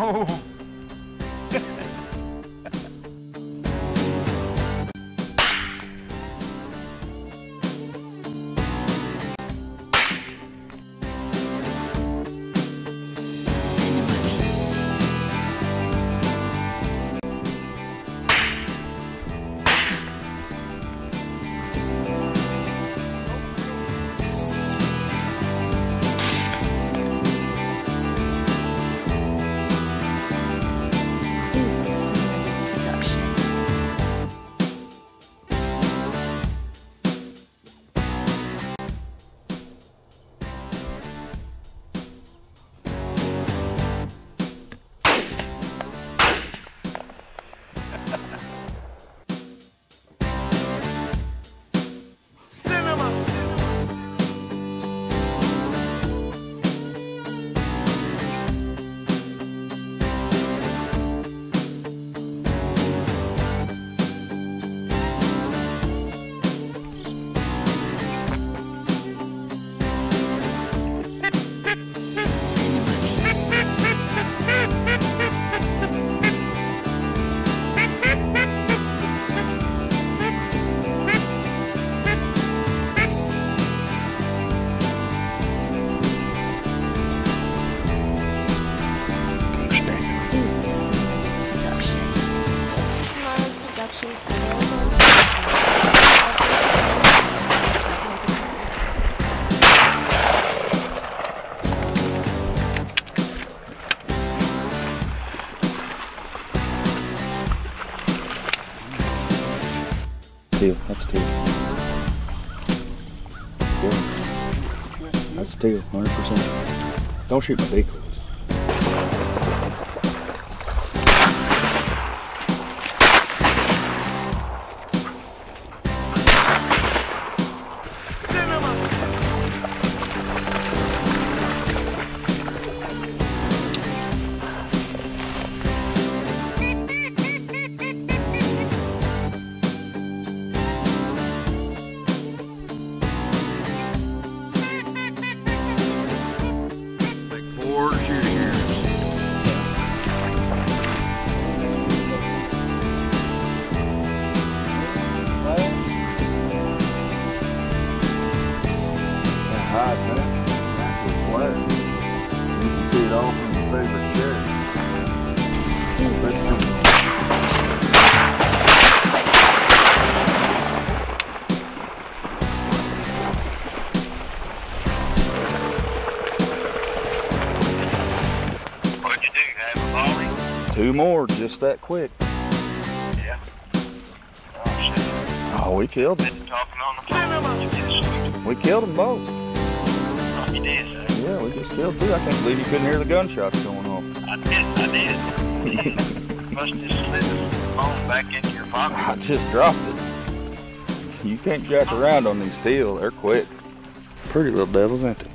Oh! Steel, that's steel. Yeah. That's two, hundred percent. Don't shoot my decoys. High, man. That's flat. You can see it all from your favorite chair. This is Cinemax Production. What'd you do? Have a volley? Two more, just that quick. Yeah. Oh, shit. Oh, we killed them. Been talking on the phone. Cinema! You just shoot. We killed them both. You did, sir. Yeah, we just killed two. I can't believe you couldn't hear the gunshots going off. I did. I did. Must have slid the phone back into your pocket. I just dropped it. You can't jack around on these teal. They're quick. Pretty little devils, ain't they?